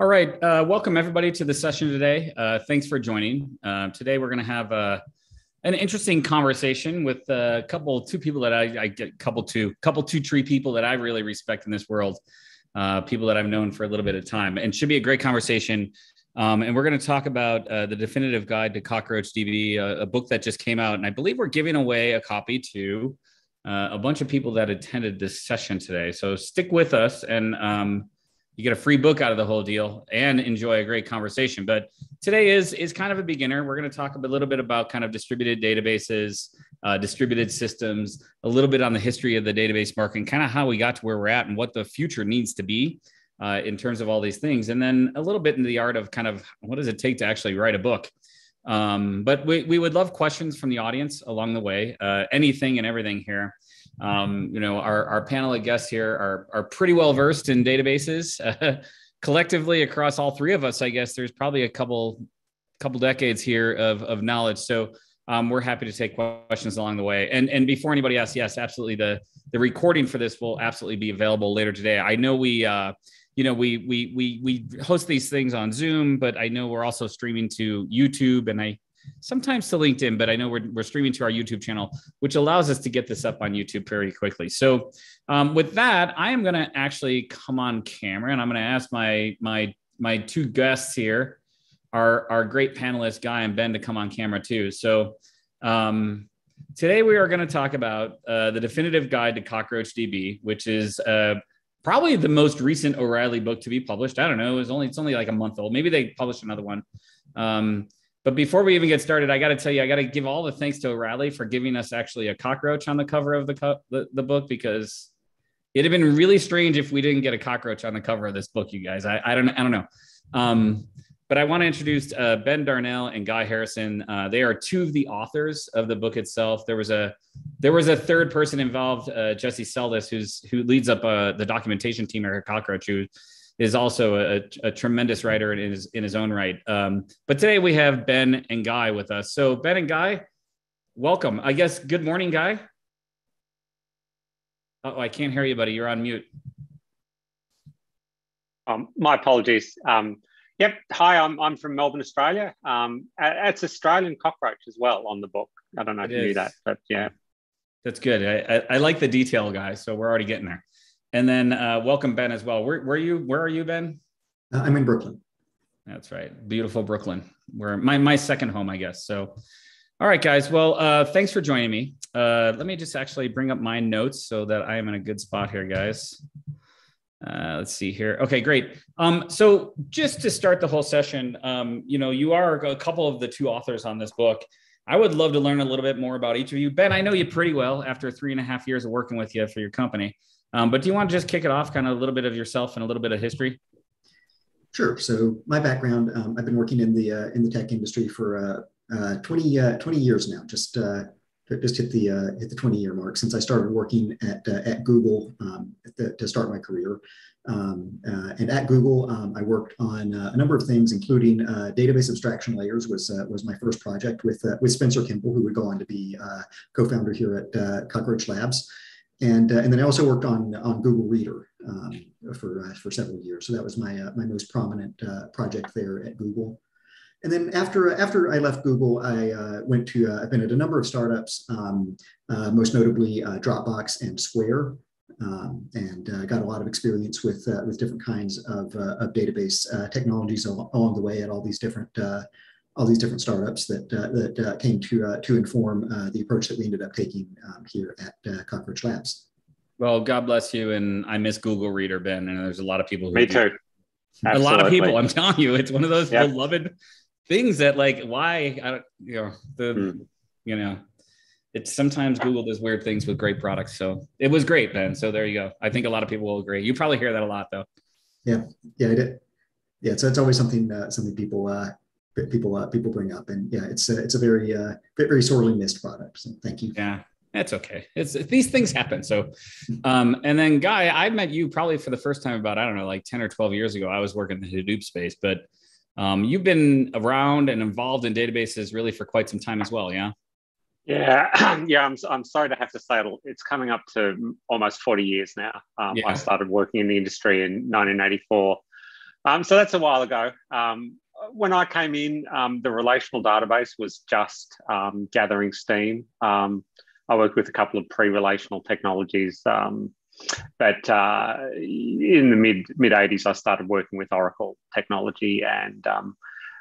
All right. Uh, welcome, everybody, to the session today. Uh, thanks for joining. Uh, today, we're going to have uh, an interesting conversation with a couple, two people that I, I get, couple two, couple two tree people that I really respect in this world, uh, people that I've known for a little bit of time, and should be a great conversation. Um, and we're going to talk about uh, the definitive guide to Cockroach DB, a, a, book that just came out, and I believe we're giving away a copy to a bunch of people that attended this session today. So stick with us and. Um, you get a free book out of the whole deal and enjoy a great conversation. But today is is kind of a beginner. We're going to talk a little bit about kind of distributed databases, uh, distributed systems, a little bit on the history of the database market, and kind of how we got to where we're at and what the future needs to be uh, in terms of all these things, and then a little bit into the art of kind of what does it take to actually write a book. Um, but we, we would love questions from the audience along the way, uh, anything and everything here. Um, you know, our, our panel of guests here are, are pretty well versed in databases. Uh, collectively, across all three of us, I guess there's probably a couple couple decades here of, of knowledge. So um, we're happy to take questions along the way. And and before anybody asks, yes, absolutely. The the recording for this will absolutely be available later today. I know we. Uh, you know, we we we we host these things on Zoom, but I know we're also streaming to YouTube, and I sometimes to LinkedIn, but I know we're, we're streaming to our YouTube channel, which allows us to get this up on YouTube very quickly. So um, with that, I am going to actually come on camera and I'm going to ask my, my, my two guests here, our, our great panelists, Guy and Ben, to come on camera too. So um, today we are going to talk about uh, the definitive guide to Cockroach DB, which is uh, probably the most recent O'Reilly book to be published. I don't know. It was only, it's only like a month old. Maybe they published another one. Um, but before we even get started, I got to tell you, I got to give all the thanks to O'Reilly for giving us actually a cockroach on the cover of the, co- the, the book because it'd have been really strange if we didn't get a cockroach on the cover of this book, you guys. I, I don't I don't know. Um, but I want to introduce uh, Ben Darnell and Guy Harrison. Uh, they are two of the authors of the book itself. There was a there was a third person involved, uh, Jesse Seldess, who's who leads up uh, the documentation team at Cockroach, who is also a, a, tremendous writer in his in his own right. Um, but today we have Ben and Guy with us. So Ben and Guy, welcome. I guess good morning, Guy. Oh, I can't hear you, buddy. You're on mute. Um, my apologies. Um, yep. Hi, I'm I'm from Melbourne, Australia. Um, it's Australian cockroach as well on the book. I don't know if you knew that, but yeah. That's good. I, I, I like the detail, guys. So we're already getting there. And then uh, welcome Ben as well. Where, where are you? Where are you, Ben? Uh, I'm in Brooklyn. That's right. Beautiful Brooklyn. Where my my second home, I guess. So, all right, guys. Well, uh, thanks for joining me. Uh, let me just actually bring up my notes so that I am in a good spot here, guys. Uh, let's see here. Okay, great. Um, so just to start the whole session, um, you know, you are a couple of the two authors on this book. I would love to learn a little bit more about each of you. Ben, I know you pretty well after three and a half years of working with you for your company. Um, but do you want to just kick it off, kind of a little bit of yourself and a little bit of history? Sure. So my background, um, I've been working in the uh, in the tech industry for uh, uh, 20, uh, 20 years now. Just uh, just hit the uh, hit the 20 year mark since I started working at at Google um, at the, to start my career. Um, and at Google, um, I worked on a number of things, including database abstraction layers was was my first project with with Spencer Kimball, who would go on to be co-founder here at Cockroach Labs and uh, and then I also worked on on Google Reader um, for uh, for several years. So that was my uh, my most prominent uh, project there at Google. And then after after I left Google, I uh, went to uh, I've been at a number of startups, um, most notably Dropbox and Square, um, and got a lot of experience with with different kinds of, of database technologies along the way at all these different all these different startups that uh, that uh, came to uh, to inform uh, the approach that we ended up taking um, here at uh, Cockroach Labs. Well, God bless you, and I miss Google Reader, Ben. And there's a lot of people. Who Me too. A lot of people. I'm telling you, it's one of those yep. beloved things that, like, why I don't, you know, the, mm. you know, it's sometimes Google does weird things with great products. So it was great, Ben. So there you go. I think a lot of people will agree. You probably hear that a lot, though. Yeah, yeah, I did. Yeah, so it's always something uh, something people uh, people uh, people bring up. And yeah, it's a, it's a very uh, very sorely missed product. So thank you. Yeah, that's okay. It's these things happen. So, um, and then Guy, I met you probably for the first time about I don't know like ten or twelve years ago. I was working in the Hadoop space, but um, you've been around and involved in databases really for quite some time as well. Yeah. Yeah, yeah. I'm, I'm sorry to have to say it. It's coming up to almost 40 years now. Um, yeah. I started working in the industry in 1984 Um, so that's a while ago. Um, when I came in, um, the relational database was just um, gathering steam. Um, I worked with a couple of pre-relational technologies, um, but uh, in the mid mid '80s, I started working with Oracle technology and um,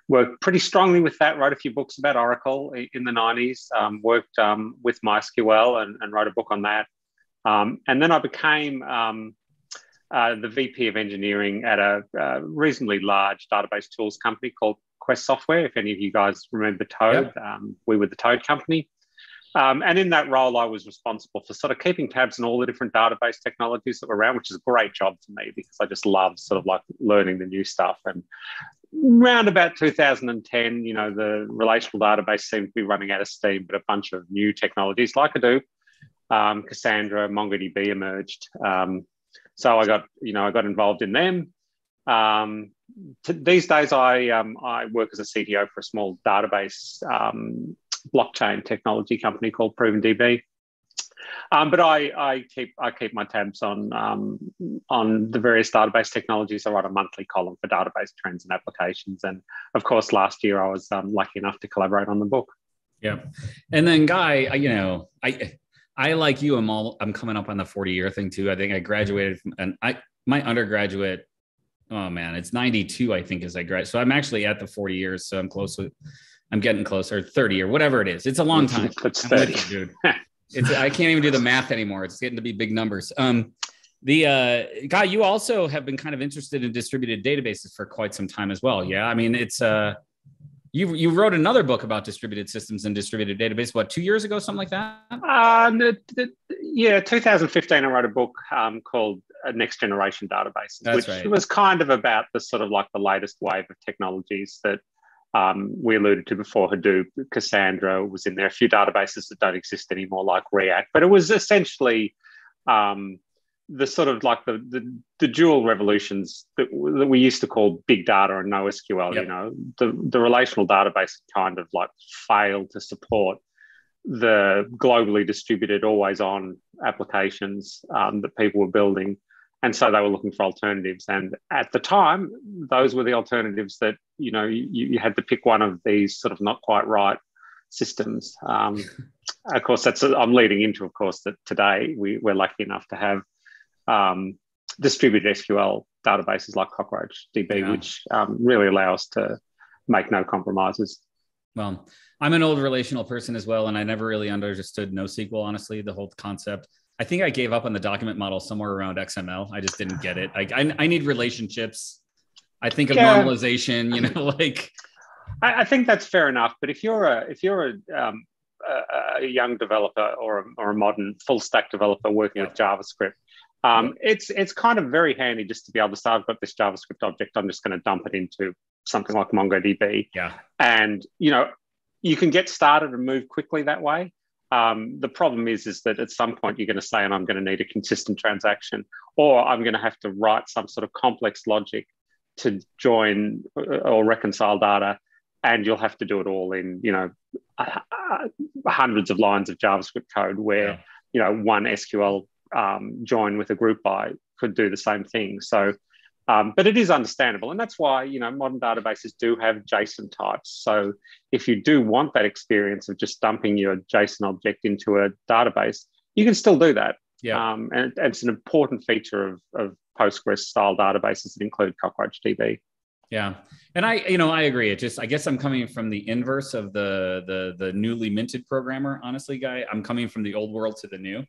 worked pretty strongly with that. Wrote a few books about Oracle in the '90s. Um, worked with MySQL and, and, wrote a book on that. and then I became uh, the VP of engineering at a, a, reasonably large database tools company called Quest Software. If any of you guys remember Toad, yep. um, we were the Toad company. Um, and in that role, I was responsible for sort of keeping tabs on all the different database technologies that were around, which is a great job for me because I just love sort of like learning the new stuff. And around about 2010, you know, the relational database seemed to be running out of steam, but a bunch of new technologies like Hadoop, um, Cassandra, MongoDB emerged. Um, so I got, you know, I got involved in them. Um, t- these days, I um, I work as a CTO for a small database um, blockchain technology company called ProvenDB. Um, but I, I keep I keep my tabs on um, on the various database technologies. I write a monthly column for database trends and applications, and of course, last year I was um, lucky enough to collaborate on the book. Yeah, and then Guy, you know, I I like you. I'm all. I'm coming up on the 40 year thing too. I think I graduated from, and I my undergraduate. Oh man, it's 92. I think as I grad. So I'm actually at the 40 years. So I'm close with. I'm getting closer. 30 or whatever it is. It's a long time. It's 30, you, dude. it's I can't even do the math anymore. It's getting to be big numbers. Um, the uh, guy you also have been kind of interested in distributed databases for quite some time as well. Yeah, I mean it's uh you you wrote another book about distributed systems and distributed database. What two years ago, something like that? Uh, the, the, yeah, 2015. I wrote a book um, called Next Generation Databases, That's which right. was kind of about the sort of like the latest wave of technologies that um, we alluded to before. Hadoop, Cassandra was in there. A few databases that don't exist anymore, like Riak, but it was essentially um, the sort of like the, the, the dual revolutions that, that, we used to call big data and NoSQL, yep. you know, the, the relational database kind of like failed to support the globally distributed, always on applications um, that people were building. And so they were looking for alternatives. And at the time, those were the alternatives that, you know, you, you had to pick one of these sort of not quite right systems. Um, of course, that's I'm leading into, of course, that today we, we're lucky enough to have um, distributed SQL databases like Cockroach DB, yeah. which um, really allow us to make no compromises. Well, I'm an old relational person as well, and I never really understood NoSQL, honestly, the whole concept. I think I gave up on the document model somewhere around XML. I just didn't get it. Like I, I need relationships. I think of yeah. normalization, you know, like. I, I, think that's fair enough. But if you're a if you're a, um, a, a young developer or a, or a modern full stack developer working yeah. with JavaScript, um, it's it's kind of very handy just to be able to say, I've got this JavaScript object, I'm just going to dump it into something like MongoDB. Yeah. And you know, you can get started and move quickly that way. Um, the problem is, is that at some point you're going to say, and I'm going to need a consistent transaction, or I'm going to have to write some sort of complex logic to join uh, or reconcile data, and you'll have to do it all in, you know, hundreds of lines of JavaScript code where, yeah. you know, one SQL um, join with a group by could do the same thing. So, um, but it is understandable, and that's why you know modern databases do have JSON types. So if you do want that experience of just dumping your JSON object into a database, you can still do that. Yeah, um, and, and, it's an important feature of, of Postgres style databases that include Cockroach DB. Yeah, and I, you know, I agree. It just, I guess, I'm coming from the inverse of the the the newly minted programmer. Honestly, guy, I'm coming from the old world to the new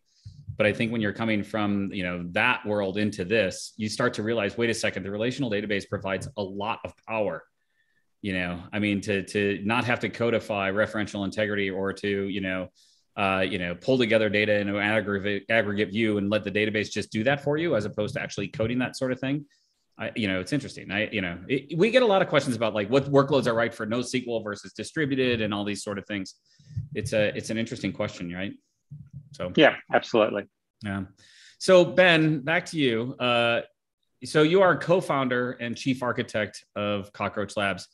but i think when you're coming from you know that world into this you start to realize wait a second the relational database provides a lot of power you know i mean to to not have to codify referential integrity or to you know uh, you know pull together data in an aggregate aggregate view and let the database just do that for you as opposed to actually coding that sort of thing I, you know, it's interesting. I, you know, it, we get a lot of questions about like what workloads are right for NoSQL versus distributed and all these sort of things. It's a, it's an interesting question, right? So yeah, absolutely. Yeah. So Ben, back to you. Uh, so you are co-founder and chief architect of Cockroach Labs.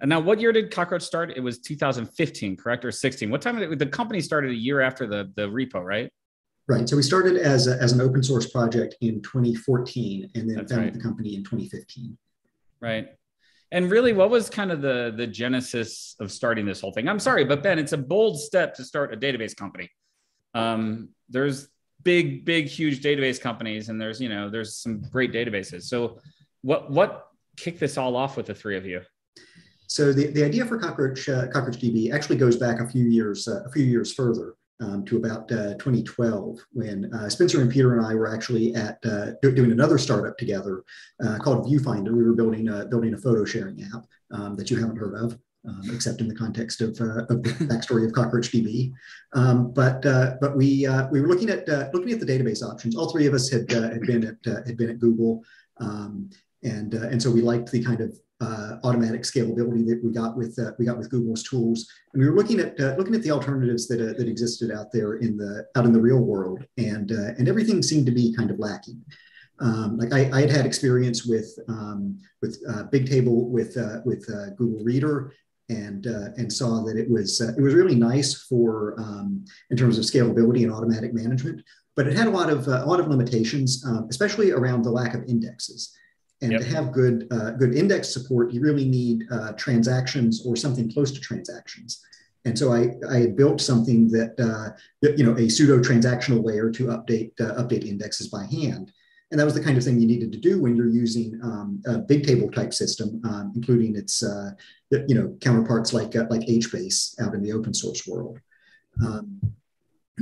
And now, what year did Cockroach start? It was 2015, correct, or 16? What time did it, the company started? A year after the the repo, right? Right. So we started as a, as an open source project in 2014, and then That's founded right. the company in 2015. Right. And really, what was kind of the the genesis of starting this whole thing? I'm sorry, but Ben, it's a bold step to start a database company. Um, there's big, big, huge database companies, and there's you know there's some great databases. So, what what kicked this all off with the three of you? So the, the idea for Cockroach uh, Cockroach DB actually goes back a few years uh, a few years further um, to about uh, 2012 when uh, Spencer and Peter and I were actually at uh, doing another startup together uh, called Viewfinder. We were building a, building a photo sharing app um, that you haven't heard of. Um, except in the context of, uh, of the backstory of CockroachDB, um, but uh, but we we were looking at looking at the database options. All three of us had had been at had been at Google, um, and and so we liked the kind of uh, automatic scalability that we got with uh, we got with Google's tools, and we were looking at uh, looking at the alternatives that uh, that existed out there in the out in the real world, and uh, and everything seemed to be kind of lacking. Um, like I, I, had had experience with um, with uh, Bigtable with with Google Reader, and and saw that it was it was really nice for um, in terms of scalability and automatic management, but it had a lot of a lot of limitations, um, especially around the lack of indexes. And yep. to have good uh, good index support, you really need uh, transactions or something close to transactions. And so I, I had built something that, uh, you know, a pseudo transactional layer to update uh, update indexes by hand. And that was the kind of thing you needed to do when you're using um, a Bigtable type system, um, including its, uh, you know, counterparts like uh, like HBase out in the open source world. Um,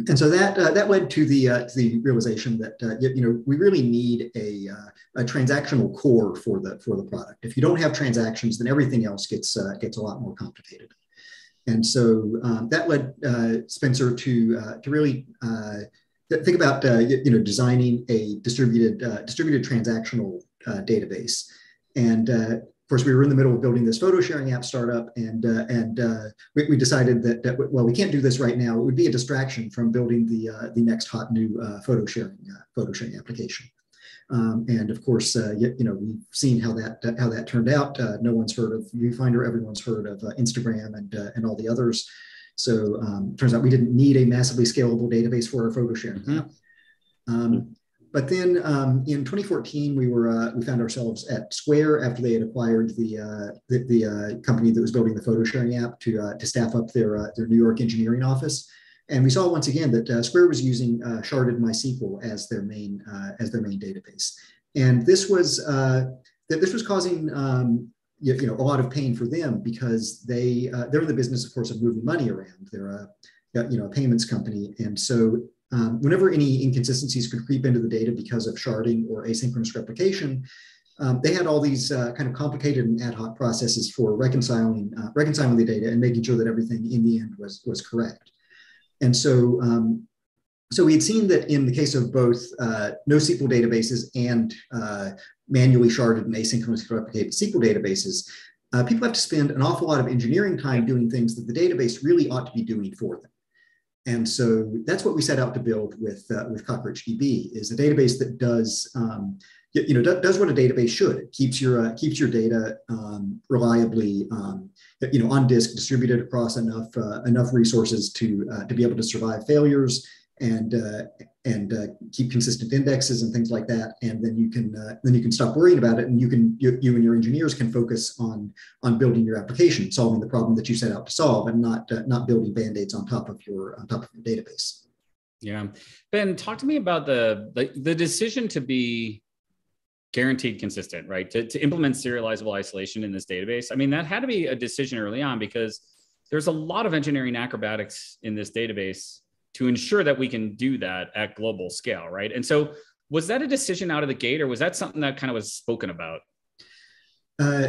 and so that uh, that led to the uh, the realization that uh, you know we really need a, uh, a transactional core for the for the product. If you don't have transactions, then everything else gets uh, gets a lot more complicated. And so um, that led uh, Spencer to to really think about you know designing a distributed distributed transactional database. And of course, we were in the middle of building this photo sharing app startup, and uh, and uh, we, we, decided that, that, well, we can't do this right now. It would be a distraction from building the uh, the next hot new uh, photo sharing uh, photo sharing application. Um, and of course, uh, you, you, know we've seen how that how that turned out. no one's heard of Viewfinder. Everyone's heard of Instagram and and all the others. So um, turns out we didn't need a massively scalable database for our photo sharing mm-hmm. app. Um, but then um, in 2014, we were uh, we found ourselves at Square after they had acquired the uh, the, the uh, company that was building the photo sharing app to uh, to staff up their uh, their New York engineering office, and we saw once again that uh, Square was using sharded MySQL as their main as their main database, and this was that this was causing um, you, you, know a lot of pain for them because they they're in the business, of course, of moving money around. They're a you know a payments company, and so um, whenever any inconsistencies could creep into the data because of sharding or asynchronous replication, um, they had all these uh, kind of complicated and ad hoc processes for reconciling uh, reconciling the data and making sure that everything in the end was was correct. And so, um, so we had seen that in the case of both uh, NoSQL databases and uh, manually sharded and asynchronously replicated SQL databases, uh, people have to spend an awful lot of engineering time doing things that the database really ought to be doing for them. And so that's what we set out to build with, uh, with CockroachDB is a database that does, um, you know, does what a database should. It keeps your, uh, keeps your data um, reliably, um, you know, on disk, distributed across enough, uh, enough resources to, uh, to be able to survive failures and uh, and uh, keep consistent indexes and things like that. And then you can uh, then you can stop worrying about it and you can you, you, and your engineers can focus on on building your application solving the problem that you set out to solve and not uh, not building band-aids on top of your on top of your database. Yeah. Ben talk to me about the the, the decision to be guaranteed consistent right? To, to implement serializable isolation in this database. I mean that had to be a decision early on because there's a lot of engineering acrobatics in this database to ensure that we can do that at global scale, right? And so, was that a decision out of the gate, or was that something that kind of was spoken about? Uh,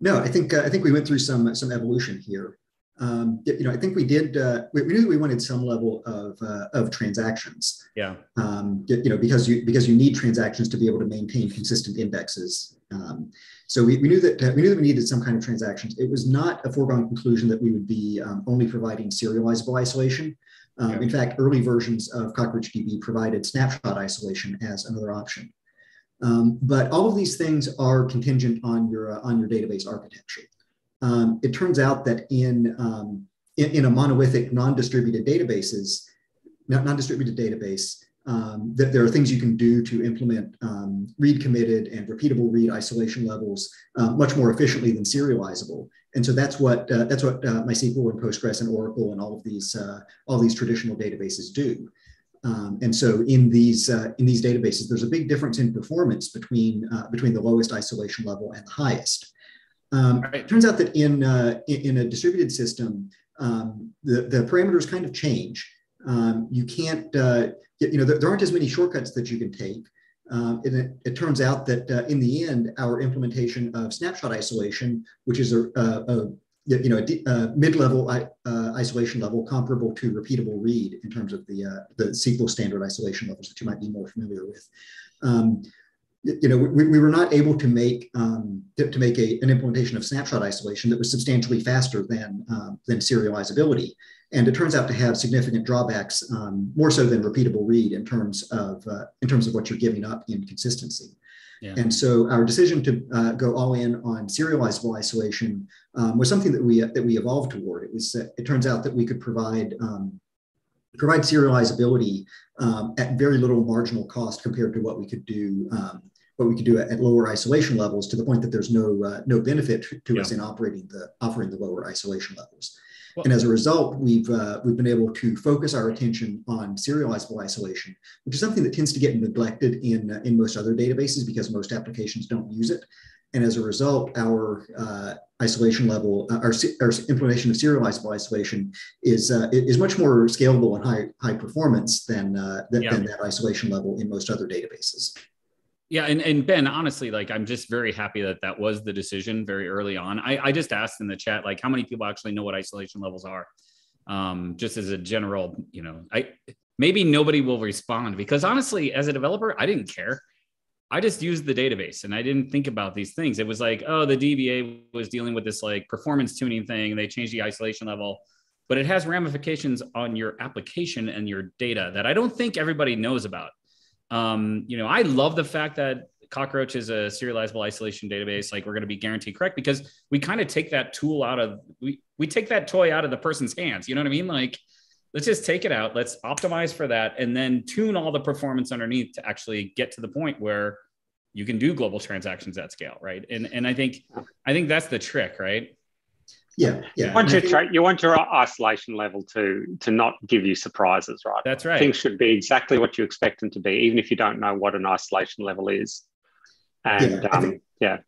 no, I think uh, I think we went through some some evolution here. Um, you know, I think we did. Uh, we, we, knew we wanted some level of uh, of transactions. Yeah. Um, you know, because you because you need transactions to be able to maintain consistent indexes. Um, so we, we knew that uh, we knew that we needed some kind of transactions. It was not a foregone conclusion that we would be um, only providing serializable isolation. Um. In fact, early versions of CockroachDB provided snapshot isolation as another option. Um, but all of these things are contingent on your uh, on your database architecture. Um, it turns out that in, um, in, in a monolithic non-distributed databases, non-distributed database, um, that there are things you can do to implement um, read committed and repeatable read isolation levels uh, much more efficiently than serializable. And so that's what uh, that's what uh, MySQL and Postgres and Oracle and all of these uh, all these traditional databases do. Um, and so in these uh, in these databases, there's a big difference in performance between uh, between the lowest isolation level and the highest. Um, right. It turns out that in, in, in a distributed system, um, the, the parameters kind of change. Um, you can't you know, there, there, aren't as many shortcuts that you can take. Um, and it, it, turns out that uh, in the end, our implementation of snapshot isolation, which is a, a, a you know, a, a mid-level uh, isolation level comparable to repeatable read in terms of the, uh, the SQL standard isolation levels that you might be more familiar with. Um, you know, we, we were not able to make um, to, to, make a, an implementation of snapshot isolation that was substantially faster than um, than serializability. And it turns out to have significant drawbacks, um, more so than repeatable read in terms of uh, in terms of what you're giving up in consistency. Yeah. And so our decision to uh, go all in on serializable isolation um, was something that we that we evolved toward. It was uh, it turns out that we could provide um, provide serializability um, at very little marginal cost compared to what we could do um, what we could do at, at, lower isolation levels to the point that there's no uh, no benefit to yeah. us in operating the offering the lower isolation levels. Well, and as a result, we've uh, we've been able to focus our attention on serializable isolation, which is something that tends to get neglected in uh, in most other databases because most applications don't use it. And as a result, our uh, isolation level, uh, our, our, implementation of serializable isolation is uh, is much more scalable and high high performance than, uh, than, yeah. than that isolation level in most other databases. Yeah, and, and Ben, honestly, like I'm just very happy that that was the decision very early on. I, I just asked in the chat, like, how many people actually know what isolation levels are? Um, just as a general, you know, I maybe nobody will respond because honestly, as a developer, I didn't care. I just used the database and I didn't think about these things. It was like, oh, the DBA was dealing with this like performance tuning thing. And they changed the isolation level, but it has ramifications on your application and your data that I don't think everybody knows about. Um, you know, I love the fact that Cockroach is a serializable isolation database. Like we're going to be guaranteed correct because we kind of take that tool out of we we take that toy out of the person's hands. You know what I mean? Like let's just take it out. Let's optimize for that, and then tune all the performance underneath to actually get to the point where you can do global transactions at scale, right? And and I think I think that's the trick, right? Yeah, yeah. You want your tra- you want your isolation level to to not give you surprises, right? That's right. Things should be exactly what you expect them to be, even if you don't know what an isolation level is. And yeah, um, think, yeah.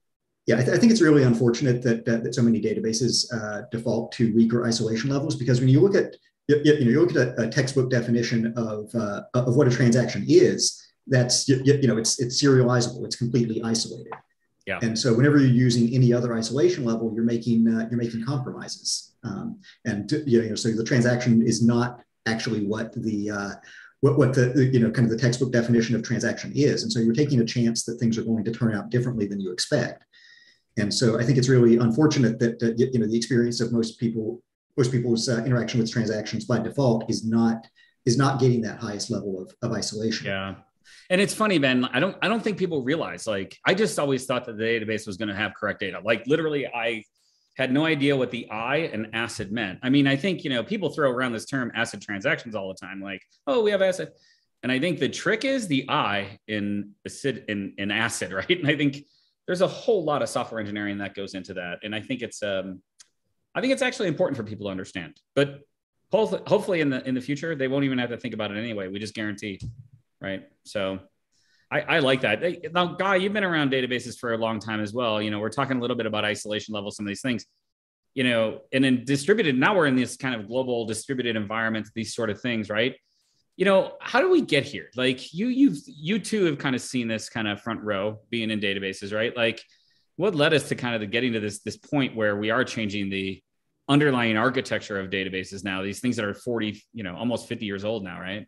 Yeah, I, th- I, think it's really unfortunate that uh, that so many databases uh, default to weaker isolation levels because when you look at you, you know you look at a, a textbook definition of uh, of what a transaction is, that's you, you know it's it's serializable, it's completely isolated. Yeah. And so whenever you're using any other isolation level, you're making uh, you're making compromises. Um, and you know, so the transaction is not actually what the uh, what, what the, you know kind of the textbook definition of transaction is. And so you're taking a chance that things are going to turn out differently than you expect. And so I think it's really unfortunate that, that you know the experience of most people most people's uh, interaction with transactions by default is not is not getting that highest level of, of isolation. Yeah. And it's funny, Ben. I don't I don't think people realize like I just always thought that the database was going to have correct data. Like literally, I had no idea what the I and ACID meant. I mean, I think you know people throw around this term ACID transactions all the time, like oh we have ACID, and I think the trick is the I in ACID in in ACID, right? And I think there's a whole lot of software engineering that goes into that, and I think it's um I think it's actually important for people to understand. But hopefully in the in the future they won't even have to think about it anyway. We just guarantee right? So I, I like that. Now, Guy, you've been around databases for a long time as well. You know, we're talking a little bit about isolation level, some of these things. You know, and in distributed, now we're in this kind of global distributed environment, these sort of things, right? You know, how do we get here? Like you, you've you two have kind of seen this kind of front row being in databases, right? Like what led us to kind of the getting to this this point where we are changing the underlying architecture of databases now these things that are 40 you know almost 50 years old now right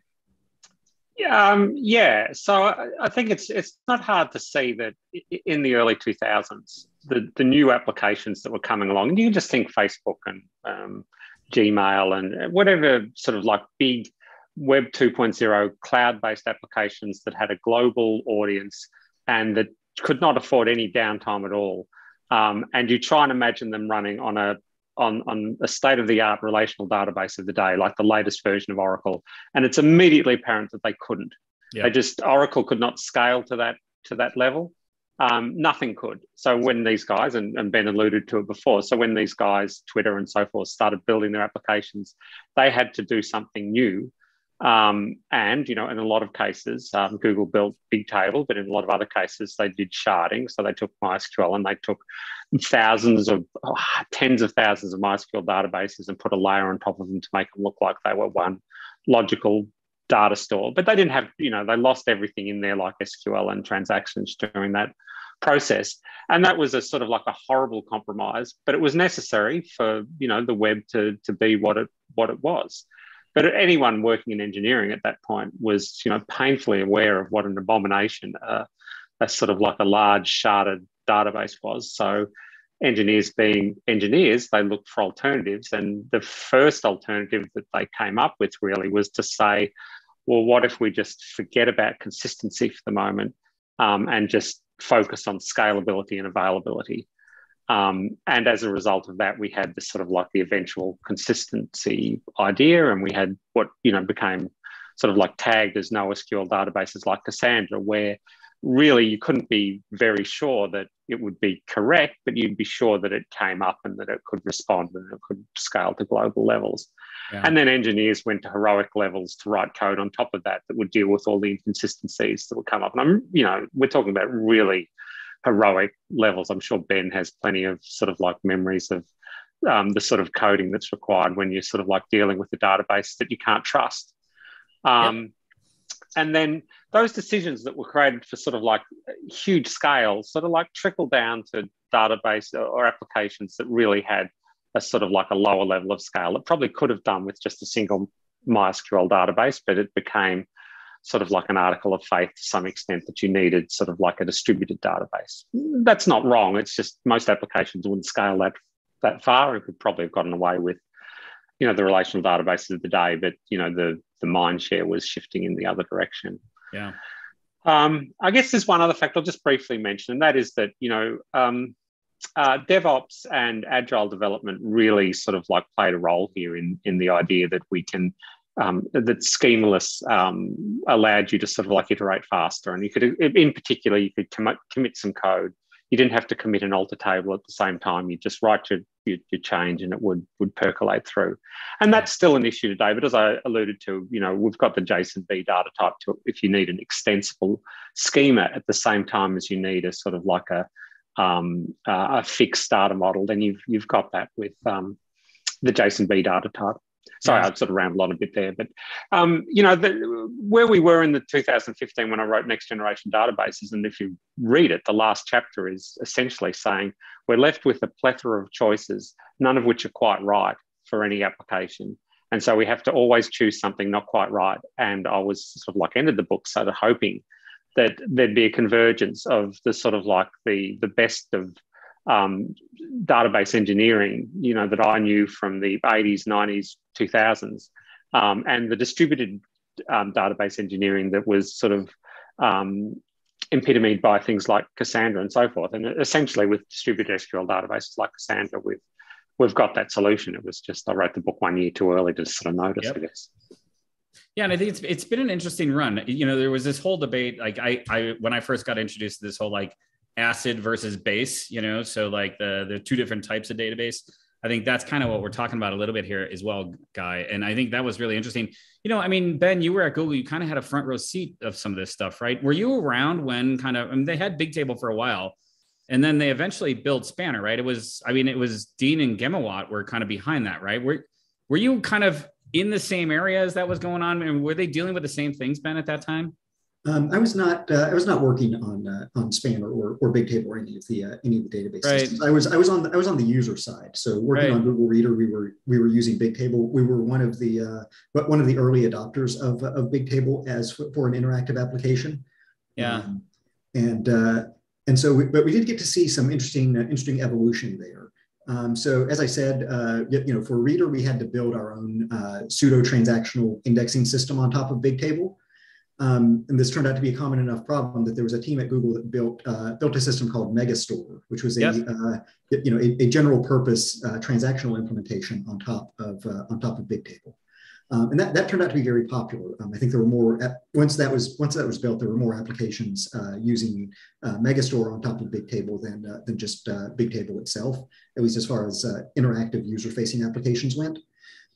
um, yeah, so I, I, think it's it's not hard to see that in the early 2000s, the, the new applications that were coming along, and you can just think Facebook and um, Gmail and whatever sort of like big Web 2.0 cloud based applications that had a global audience and that could not afford any downtime at all. Um, and you try and imagine them running on a on, on a state of the art relational database of the day, like the latest version of Oracle. And it's immediately apparent that they couldn't. Yeah. They just Oracle could not scale to that to that level. Um, nothing could. So when these guys, and, and, Ben alluded to it before, so when these guys, Twitter and so forth, started building their applications, they had to do something new. Um, and you know, in a lot of cases, um, Google built Bigtable, but in a lot of other cases, they did sharding. So they took MySQL and they took thousands of oh, tens of thousands of MySQL databases and put a layer on top of them to make them look like they were one logical data store. But they didn't have, you know, they lost everything in there like SQL and transactions during that process. And that was a sort of like a horrible compromise, but it was necessary for, you know, the web to, to be what it what it was. But anyone working in engineering at that point was, you know, painfully aware of what an abomination uh, a sort of like a large sharded database was. So engineers being engineers, they looked for alternatives. And the first alternative that they came up with really was to say, well, what if we just forget about consistency for the moment um, and just focus on scalability and availability? Um, and as a result of that, we had this sort of like the eventual consistency idea, and we had what you know became sort of like tagged as NoSQL databases like Cassandra, where really you couldn't be very sure that it would be correct, but you'd be sure that it came up and that it could respond and it could scale to global levels. Yeah. And then engineers went to heroic levels to write code on top of that that would deal with all the inconsistencies that would come up. And I'm, you know, we're talking about really heroic levels. I'm sure Ben has plenty of sort of like memories of um, the sort of coding that's required when you're sort of like dealing with a database that you can't trust. Um, yep. And then those decisions that were created for sort of like huge scale sort of like trickle down to database or applications that really had a sort of like a lower level of scale. It probably could have done with just a single MySQL database, but it became sort of like an article of faith to some extent that you needed sort of like a distributed database. That's not wrong. It's just most applications wouldn't scale that that far. It could probably have gotten away with, you know, the relational databases of the day, but you know, the the mind share was shifting in the other direction. Yeah. Um, I guess there's one other fact I'll just briefly mention, and that is that you know um, uh, DevOps and agile development really sort of like played a role here in in the idea that we can um, that schemaless um, allowed you to sort of like iterate faster, and you could, in particular, you could commit commit some code you didn't have to commit an alter table at the same time. You just write your, your, your, change and it would, would percolate through. And that's still an issue today. But as I alluded to, you know, we've got the JSON-B data type to if you need an extensible schema at the same time as you need a sort of like a, um, uh, a fixed data model, then you've, you've got that with um, the JSON-B data type. Sorry, I sort of rambled on a bit there, but um, you know, the, where we were in the 2015 when I wrote Next Generation Databases, and if you read it, the last chapter is essentially saying we're left with a plethora of choices, none of which are quite right for any application. And so we have to always choose something not quite right. And I was sort of like ended the book sort of hoping that there'd be a convergence of the sort of like the the best of um, database engineering, you know, that I knew from the 80s, 90s, 2000s, um, and the distributed um, database engineering that was sort of um, epitomed by things like Cassandra and so forth. And essentially, with distributed SQL databases like Cassandra, we've we've got that solution. It was just I wrote the book one year too early to sort of notice, yep. I guess. Yeah, and I think it's it's been an interesting run. You know, there was this whole debate. Like I, I when I first got introduced to this whole like acid versus base you know so like the the two different types of database. I think that's kind of what we're talking about a little bit here as well guy and i think that was really interesting. You know i mean ben you were at google you kind of had a front row seat of some of this stuff right? Were you around when kind of I mean, they had bigtable for a while and then they eventually built spanner right? It was i mean it was dean and Ghemawat were kind of behind that right? Were, were you kind of in the same area as that was going on and were they dealing with the same things ben at that time um, I was not uh, I was not working on uh, on Spanner or, or Bigtable or any of the uh, any of the database right. systems. I was I was on the, I was on the user side. So working right. on Google Reader, we were we were using Bigtable. We were one of the uh, one of the early adopters of of Bigtable as for, for an interactive application. Yeah, um, and uh, and so we, but we did get to see some interesting uh, interesting evolution there. Um, so as I said, uh, you know, for Reader, we had to build our own uh, pseudo transactional indexing system on top of Bigtable. Um, and this turned out to be a common enough problem that there was a team at Google that built uh, built a system called Megastore, which was a yes. uh, you know a, a general purpose uh, transactional implementation on top of uh, on top of Bigtable. Um, and that, that turned out to be very popular. Um, I think there were more once that was once that was built, there were more applications uh, using uh, Megastore on top of Bigtable than uh, than just uh, Bigtable itself, at least as far as uh, interactive user-facing applications went.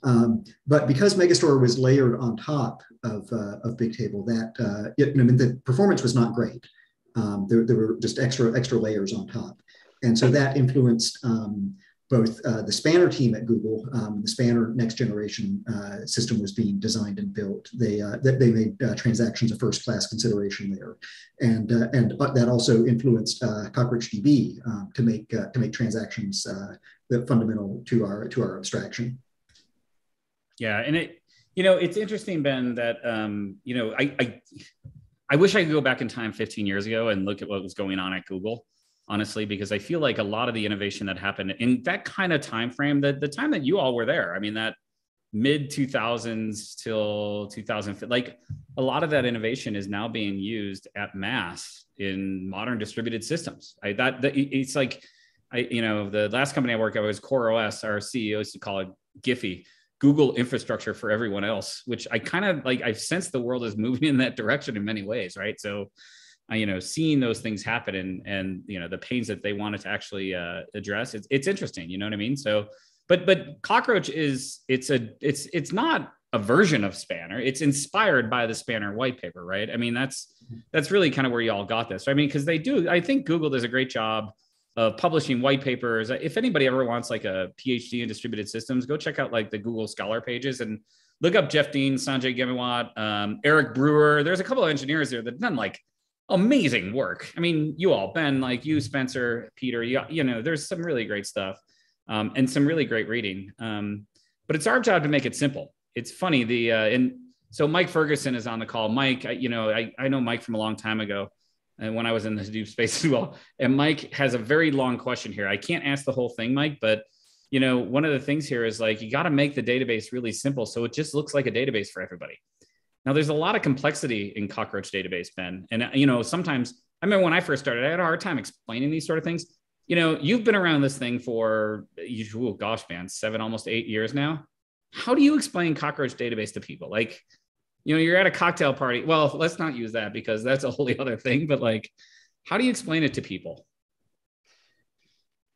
Um, but because Megastore was layered on top of, uh, of Bigtable, that it, I mean the performance was not great. Um, there, there were just extra extra layers on top, and so that influenced um, both uh, the Spanner team at Google, um, the Spanner next generation uh, system was being designed and built. They uh, they made uh, transactions a first class consideration there, and uh, and uh, that also influenced CockroachDB um, to make to make transactions that fundamental to our to our abstraction. Yeah, and it you know it's interesting, Ben, that um, you know I, I I wish I could go back in time 15 years ago and look at what was going on at Google honestly, because I feel like a lot of the innovation that happened in that kind of time frame, the, the time that you all were there, I mean, that mid 2000s till 2000, like a lot of that innovation is now being used at mass in modern distributed systems. I, that, that it's like, I, you know, the last company I worked at was CoreOS. Our CEO used to call it GIFEE. Google infrastructure for everyone else, which I kind of like. I've sensed the world is moving in that direction in many ways, right? So, uh, you know seeing those things happen and and you know the pains that they wanted to actually uh, address it's, it's interesting you know what i mean so but but cockroach is it's a it's it's not a version of spanner it's inspired by the spanner white paper right i mean that's that's really kind of where y'all got this i mean because they do i think google does a great job of publishing white papers if anybody ever wants like a phd in distributed systems go check out like the google scholar pages and look up jeff dean sanjay ghemawat um, eric brewer there's a couple of engineers there that have done like amazing work. I mean, you all, Ben, like you, Spencer, Peter, you, you know, there's some really great stuff um, and some really great reading. Um, but it's our job to make it simple. It's funny. The, uh, and so Mike Ferguson is on the call. Mike, I, you know, I, I know Mike from a long time ago and when I was in the Hadoop space as well. And Mike has a very long question here. I can't ask the whole thing, Mike, but you know, one of the things here is like, you got to make the database really simple. So it just looks like a database for everybody. Now, there's a lot of complexity in Cockroach database, Ben. And, uh, you know, sometimes I remember when I first started, I had a hard time explaining these sort of things. You know, you've been around this thing for, oh gosh, man, seven, almost eight years now. How do you explain Cockroach database to people? Like, you know, you're at a cocktail party. Well, let's not use that because that's a wholly other thing. But like, how do you explain it to people?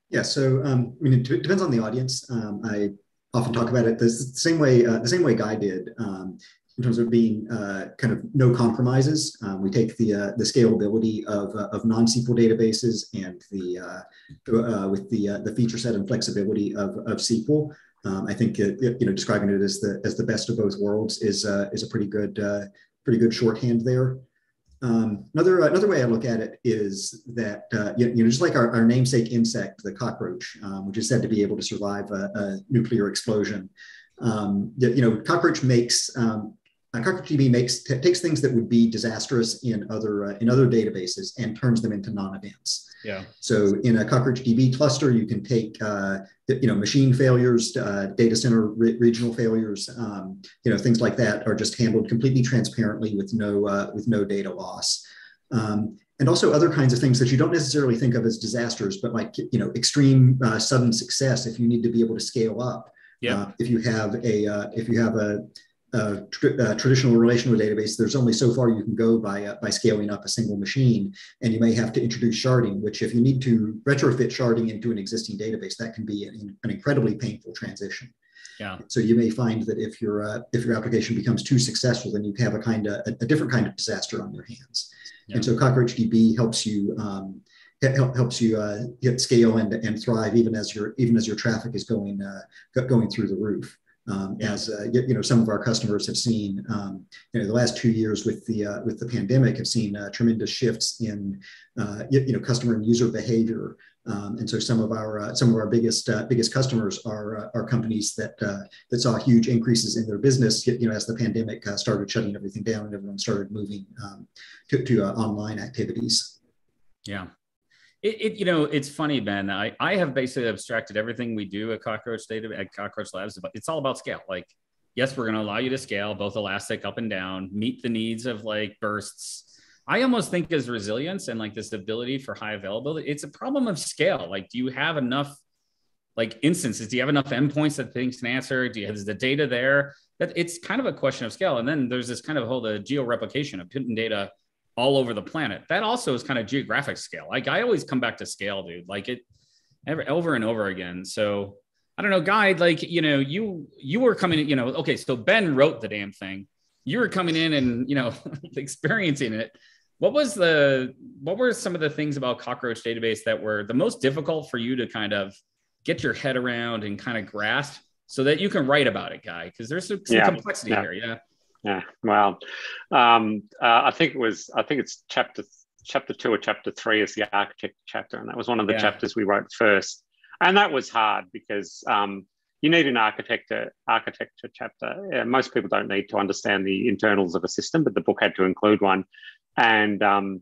Yeah, so um, I mean, it depends on the audience. Um, I often talk about it the same way uh, the same way Guy did. Um, in terms of being uh, kind of no compromises. Um, we take the uh, the scalability of, uh, of non-SQL databases and the uh, uh, with the the feature set and flexibility of, of SQL. Um, I think you know describing it as the as the best of both worlds is is a pretty good pretty good shorthand there. Um, another another way I look at it is that you, know just like our, our namesake insect, the cockroach, um, which is said to be able to survive a, a nuclear explosion. Um, you know, cockroach makes um, uh, CockroachDB makes t- takes things that would be disastrous in other uh, in other databases and turns them into non-events. Yeah. So in a CockroachDB cluster, you can take uh, you know machine failures, uh, data center re- regional failures, um, you know things like that are just handled completely transparently with no uh, with no data loss. Um, and also other kinds of things that you don't necessarily think of as disasters, but like you know extreme uh, sudden success if you need to be able to scale up. Yeah. if you have a if you have a uh, tr- uh, traditional relational database, there's only so far you can go by uh, by scaling up a single machine, and you may have to introduce sharding. Which, if you need to retrofit sharding into an existing database, that can be an, an incredibly painful transition. Yeah. So you may find that if your uh, if your application becomes too successful, then you have a kind of a, a different kind of disaster on your hands. Yeah. And so CockroachDB helps you. Um, helps you uh, get scale and, and thrive even as your even as your traffic is going uh, going through the roof um, as uh, you know some of our customers have seen um, you know the last two years with the uh, with the pandemic have seen uh, tremendous shifts in uh, you know customer and user behavior. Um, and so some of our uh, some of our biggest uh, biggest customers are are companies that that saw huge increases in their business you know as the pandemic started shutting everything down and everyone started moving um, to, to online activities. Yeah it, it, you know, it's funny, Ben. I, I have basically abstracted everything we do at Cockroach Data at Cockroach Labs. It's all about scale. Like, yes, we're going to allow you to scale both elastic up and down, meet the needs of like bursts. I almost think as resilience and like this ability for high availability, it's a problem of scale. Like, do you have enough like instances? Do you have enough endpoints that things can answer? Do you have the data there? that it's kind of a question of scale. And then there's this kind of whole the geo replication of putting data all over the planet. That also is kind of geographic scale. Like I always come back to scale, dude. Like it ever, over and over again. So I don't know, guy, like, you know, you, you were coming, you know, okay. So Ben wrote the damn thing. You were coming in and, you know, experiencing it. What was the, what were some of the things about cockroach database that were the most difficult for you to kind of get your head around and kind of grasp so that you can write about it, guy? Because there's some, yeah. complexity yeah. here. Yeah. Yeah, well, um, uh, I think it was. I think it's chapter chapter two or chapter three is the architect chapter, and that was one of the yeah. chapters we wrote first. And that was hard because um, you need an architecture architecture chapter. most people don't need to understand the internals of a system, but the book had to include one. And um,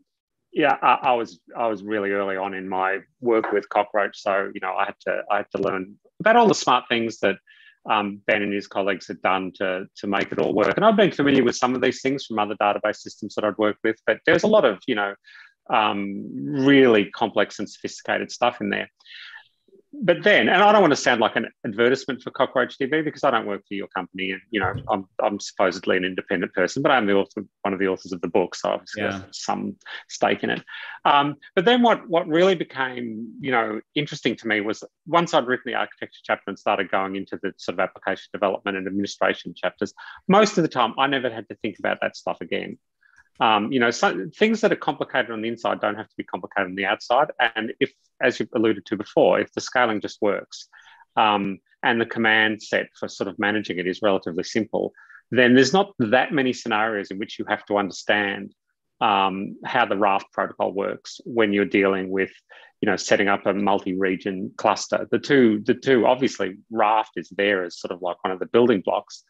yeah, I, I, was I was really early on in my work with Cockroach, so you know I had to I had to learn about all the smart things that um, Ben and his colleagues had done to, to make it all work. And I've been familiar with some of these things from other database systems that I'd worked with, but there's a lot of, you know, um, really complex and sophisticated stuff in there but then, and I don't want to sound like an advertisement for Cockroach DB because I don't work for your company, and you know I'm, I'm supposedly an independent person, but I'm the author, one of the authors of the book, so obviously yeah. some stake in it. Um, but then, what what really became you know interesting to me was once I'd written the architecture chapter and started going into the sort of application development and administration chapters, most of the time I never had to think about that stuff again. Um, you know, so, things that are complicated on the inside don't have to be complicated on the outside. And if, as you've alluded to before, if the scaling just works um, and the command set for sort of managing it is relatively simple, then there's not that many scenarios in which you have to understand um, how the Raft protocol works when you're dealing with, you know, setting up a multi-region cluster. The two, the two, obviously, Raft is there as sort of like one of the building blocks.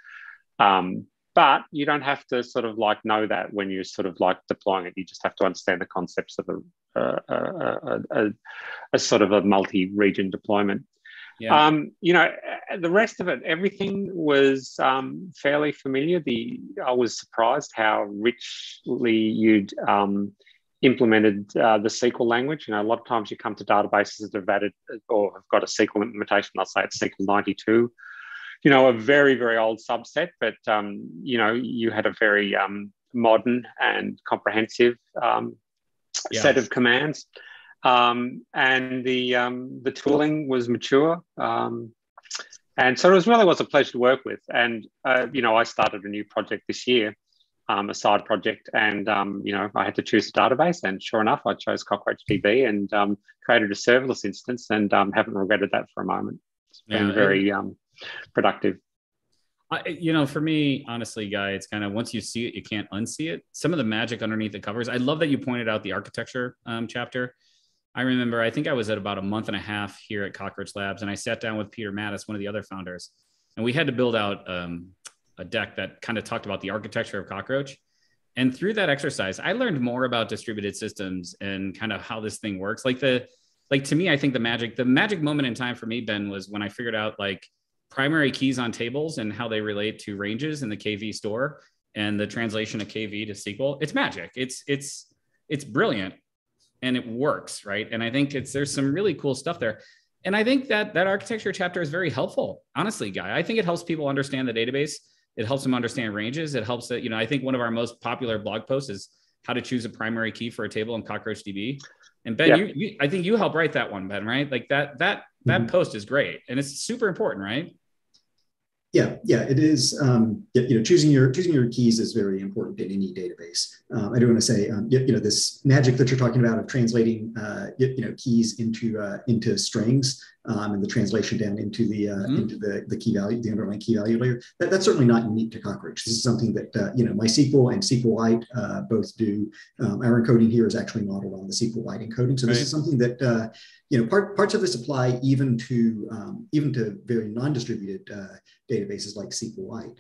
Um, but you don't have to sort of like know that when you're sort of like deploying it. You just have to understand the concepts of a, a, a, a, sort of a multi-region deployment. Yeah. Um, you know, the rest of it, everything was um, fairly familiar. The I was surprised how richly you'd um, implemented uh, the SQL language. You know, a lot of times you come to databases that have added or have got a SQL implementation. I'll say it's SQL 92 you know, a very, very old subset, but, um, you know, you had a very um, modern and comprehensive um, yes. set of commands. Um, and the, um, the tooling was mature. Um, and so it was really was a pleasure to work with. And, uh, you know, I started a new project this year, a side project, and, you know, I had to choose a database. And sure enough, I chose Cockroach DB and created a serverless instance and haven't regretted that for a moment. It's been yeah, very productive. I, you know, for me, honestly, guy, it's kind of once you see it, you can't unsee it. Some of the magic underneath the covers. I love that you pointed out the architecture um, chapter. I remember, I think I was at about a month and a half here at Cockroach Labs, and I sat down with Peter Mattis, one of the other founders, and we had to build out um, a deck that kind of talked about the architecture of Cockroach. And through that exercise, I learned more about distributed systems and kind of how this thing works. Like the, like to me, I think the magic, the magic moment in time for me, Ben, was when I figured out like primary keys on tables and how they relate to ranges in the KV store and the translation of KV to SQL. It's magic. It's it's it's brilliant and it works, right? And I think it's there's some really cool stuff there. And I think that that architecture chapter is very helpful. Honestly, guy, I think it helps people understand the database. It helps them understand ranges. It helps that, you know, I think one of our most popular blog posts is how to choose a primary key for a table in CockroachDB. And Ben, yeah. you, you, I think you help write that one, Ben, right? Like that, that, that mm-hmm. post is great. And it's super important, right? Yeah, yeah, it is. Um, you know, choosing your choosing your keys is very important in any database. Um, I do want to say, um, you, know, this magic that you're talking about of translating, uh, you know, keys into uh, into strings um, and the translation down into the uh, mm-hmm. into the, the key value, the underlying key value layer. That, that's certainly not unique to Cockroach. This is something that uh, you know MySQL and SQLite uh, both do. Um, our encoding here is actually modeled on the SQLite encoding. So this right. is something that uh, you know part, parts of this apply even to um, even to very non-distributed uh, databases like SQLite.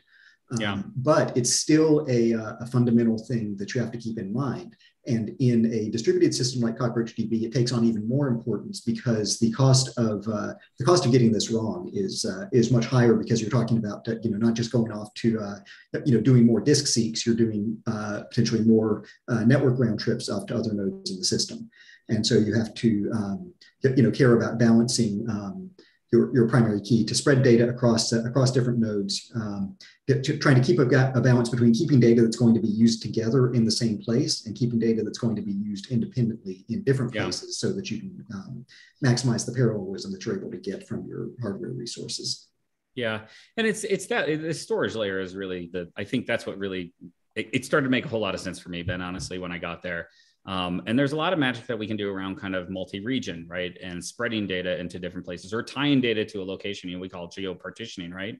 Um, yeah. But it's still a, uh, a fundamental thing that you have to keep in mind. And in a distributed system like CockroachDB, it takes on even more importance because the cost of uh, the cost of getting this wrong is uh, is much higher because you're talking about you know not just going off to uh, you know doing more disk seeks, you're doing uh, potentially more uh, network round trips off to other nodes in the system, and so you have to um, you know care about balancing. Um, your, your primary key to spread data across uh, across different nodes, um, to, trying to keep a, a, balance between keeping data that's going to be used together in the same place and keeping data that's going to be used independently in different yeah. places, so that you can um, maximize the parallelism that you're able to get from your hardware resources. Yeah, and it's it's that the storage layer is really the I think that's what really it, it started to make a whole lot of sense for me, Ben. Honestly, when I got there. Um, and there's a lot of magic that we can do around kind of multi-region, right? And spreading data into different places or tying data to a location, you know, we call geo-partitioning, right?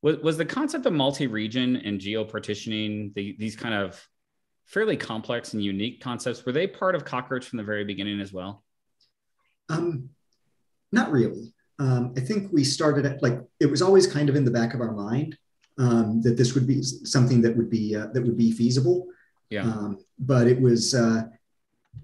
Was, was the concept of multi-region and geo-partitioning, the, these kind of fairly complex and unique concepts, were they part of Cockroach from the very beginning as well? Um, not really. Um, I think we started at like, it was always kind of in the back of our mind um, that this would be something that would be, uh, that would be feasible. Yeah. Um, but it was, uh,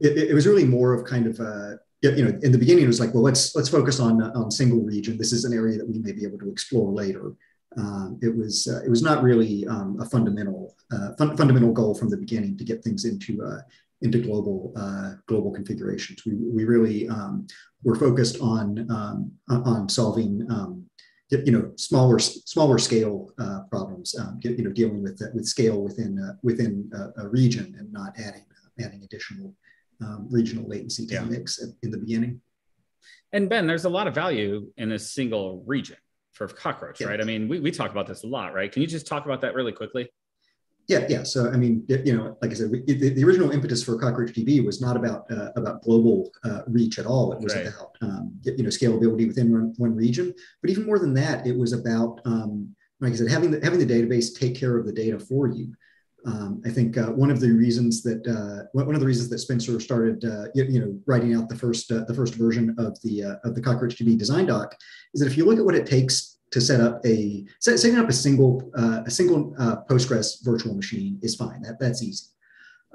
it, it, was really more of kind of uh, you know in the beginning it was like well let's let's focus on on single region. This is an area that we may be able to explore later. Um, it was uh, it was not really um, a fundamental uh, fun, fundamental goal from the beginning to get things into uh, into global uh, global configurations. We, we really um, were focused on um, on solving um, you know smaller smaller scale uh, problems um, you know dealing with with scale within within a region and not adding adding additional um, regional latency to yeah. the mix in the beginning. And Ben, there's a lot of value in a single region for cockroach, yeah. right? I mean, we, we talk about this a lot, right? Can you just talk about that really quickly? Yeah, yeah. So I mean, you know, like I said, the, the original impetus for Cockroach DB was not about uh, about global uh, reach at all. It was right. about um, you know scalability within one, one, region. But even more than that, it was about um, like I said, having the having the database take care of the data for you. Um, I think uh, one of the reasons that uh, one of the reasons that Spencer started, uh, you, you, know, writing out the first uh, the first version of the uh, of the Cockroach DB design doc is that if you look at what it takes to set up a set, setting up a single uh, a single Postgres virtual machine is fine. That that's easy.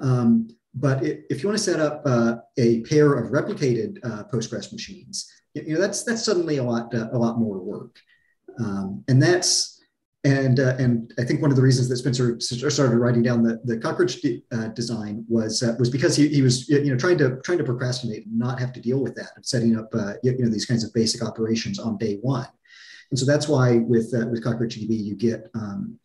Um, but it, if you want to set up a pair of replicated Postgres machines, you know that's that's suddenly a lot a lot more work, um, and that's and uh, and I think one of the reasons that Spencer started writing down the, the cockroach de- uh, design was uh, was because he, he was you know trying to trying to procrastinate and not have to deal with that of setting up uh, you know these kinds of basic operations on day one, and so that's why with uh, with cockroach DB you get um,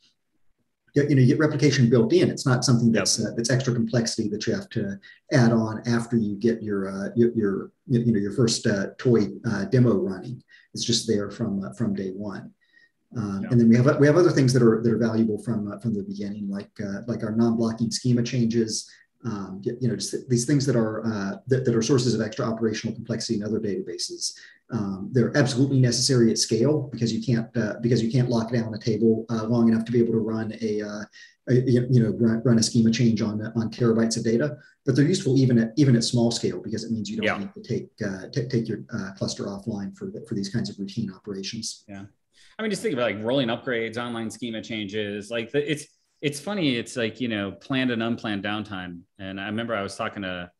you know you get replication built in. It's not something that's yep. Uh, that's extra complexity that you have to add on after you get your your, your, you know your first toy demo running. It's just there from from day one. Um, yeah. And then we have we have other things that are that are valuable from uh, from the beginning, like uh, like our non-blocking schema changes. Um, you know, just these things that are uh, that, that, are sources of extra operational complexity in other databases. Um, they're absolutely necessary at scale because you can't uh, because you can't lock down a table uh, long enough to be able to run a, uh, a you know run, run, a schema change on on terabytes of data. But they're useful even at even at small scale because it means you don't yeah. need to take take your cluster offline for the, for these kinds of routine operations. Yeah. I mean, just think about like rolling upgrades, online schema changes. Like the, it's it's funny. It's like you know planned and unplanned downtime. And I remember I was talking to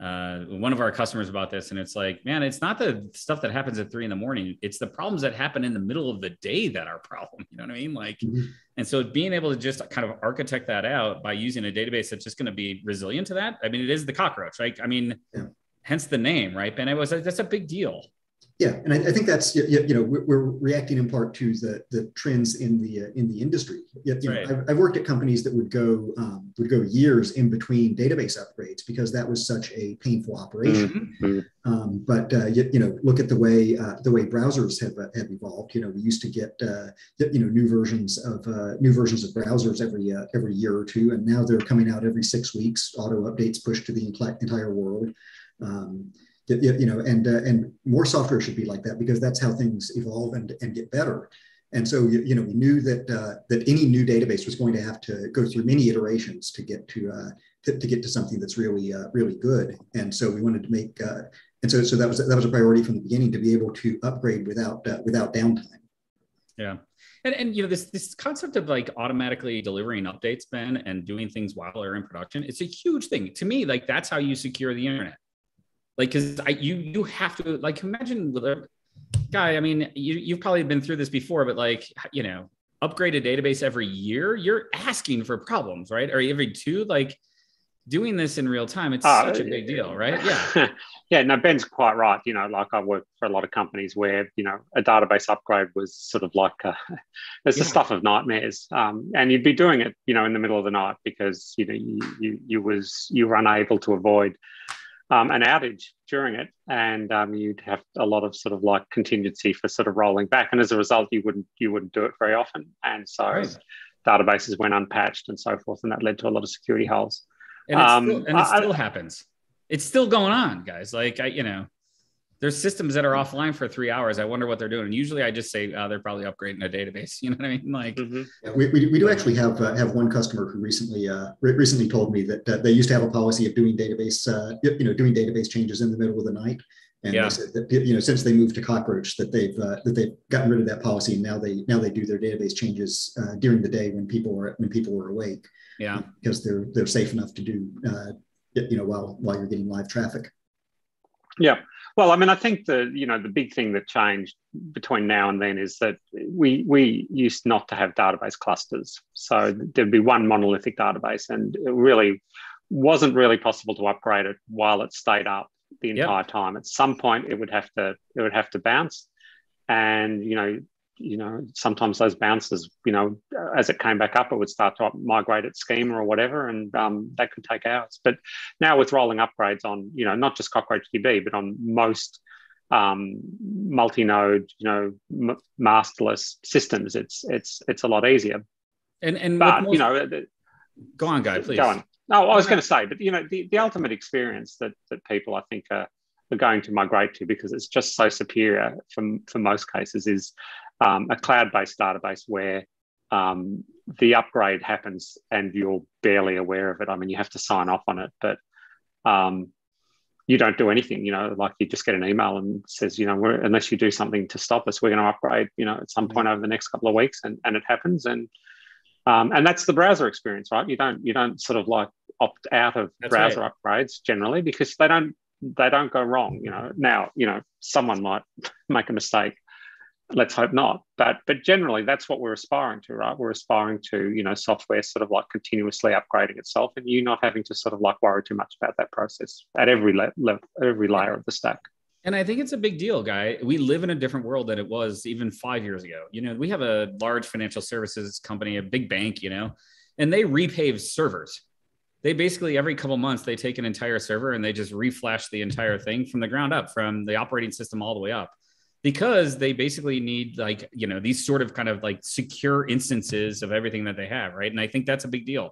uh, one of our customers about this, and it's like, man, it's not the stuff that happens at three in the morning. It's the problems that happen in the middle of the day that are problem. You know what I mean? Like, mm-hmm. and so being able to just kind of architect that out by using a database that's just going to be resilient to that. I mean, it is the cockroach, right? I mean, yeah. hence the name, right? And it was that's a big deal. Yeah, and I, I, think that's you, know we're, reacting in part to the the trends in the uh, in the industry. You know, right. I've, I've, worked at companies that would go um, would go years in between database upgrades because that was such a painful operation. Mm-hmm. Um, but uh, you, you, know, look at the way uh, the way browsers have uh, have evolved. You know, we used to get uh, you know new versions of uh, new versions of browsers every every year or two, and now they're coming out every six weeks. Auto updates pushed to the entire world. Um, you know, and uh, and more software should be like that because that's how things evolve and, and get better. And so, you, know, we knew that uh, that any new database was going to have to go through many iterations to get to uh, to, to, get to something that's really uh, really good. And so, we wanted to make uh, and so so that was that was a priority from the beginning to be able to upgrade without uh, without downtime. Yeah. And, and you know this this concept of like automatically delivering updates, Ben, and doing things while they're in production, it's a huge thing to me. Like that's how you secure the internet like because i you you have to like imagine with a guy i mean you, you've probably been through this before but like you know upgrade a database every year you're asking for problems right or every two like doing this in real time, it's uh, such a big deal, right? Yeah. yeah, no, Ben's quite right. You know, like I work for a lot of companies where, you know, a database upgrade was sort of like a, it's yeah. the stuff of nightmares. Um, and you'd be doing it, you know, in the middle of the night because, you know, you, you, you was, you were unable to avoid um, an outage during it. And um, you'd have a lot of sort of like contingency for sort of rolling back. And as a result, you wouldn't, you wouldn't do it very often. And so right. databases went unpatched and so forth. And that led to a lot of security holes and, um, still, and it still I, happens. It's still going on, guys. Like I, you know, there's systems that are offline for three hours. I wonder what they're doing. And usually, I just say oh, they're probably upgrading a database. You know what I mean? Like, mm-hmm. yeah, we, we, we do actually have uh, have one customer who recently uh, re- recently told me that uh, they used to have a policy of doing database uh, you know doing database changes in the middle of the night. And yeah. they said that you know since they moved to Cockroach that they've uh, that they've gotten rid of that policy and now they now they do their database changes uh, during the day when people are when people are awake yeah because they're they're safe enough to do uh, you know while while you're getting live traffic yeah. Well i mean i think the you know the big thing that changed between now and then is that we we used not to have database clusters. So there'd be one monolithic database and it really wasn't really possible to upgrade it while it stayed up the entire yep. time. At some point it would have to it would have to bounce. And you know you know, sometimes those bounces, you know, as it came back up, it would start to migrate its schema or whatever, and um, that could take hours. But now with rolling upgrades on, you know, not just Cockroach DB, but on most um, multi-node, you know, m- masterless systems, it's it's it's a lot easier. And and but most... you know, go on, guy, please. Go on. No, I was going to say, but you know, the, the ultimate experience that that people I think are, are going to migrate to because it's just so superior for, for most cases is um, a cloud-based database where um, the upgrade happens and you're barely aware of it. I mean, you have to sign off on it, but um, you don't do anything. You know, like you just get an email and says, you know, unless you do something to stop us, we're going to upgrade. You know, at some point over the next couple of weeks, and and it happens, and um, and that's the browser experience, right? You don't you don't sort of like opt out of that's browser right. upgrades generally because they don't they don't go wrong. You know, now you know someone might make a mistake let's hope not. But but generally that's what we're aspiring to right? We're aspiring to you know software sort of like continuously upgrading itself and you not having to sort of like worry too much about that process at every level every layer of the stack. And i think it's a big deal guy. We live in a different world than it was even five years ago. You know we have a large financial services company a big bank you know and they repave servers. They basically every couple months they take an entire server and they just reflash the entire thing from the ground up from the operating system all the way up because they basically need like you know these sort of kind of like secure instances of everything that they have right? And i think that's a big deal.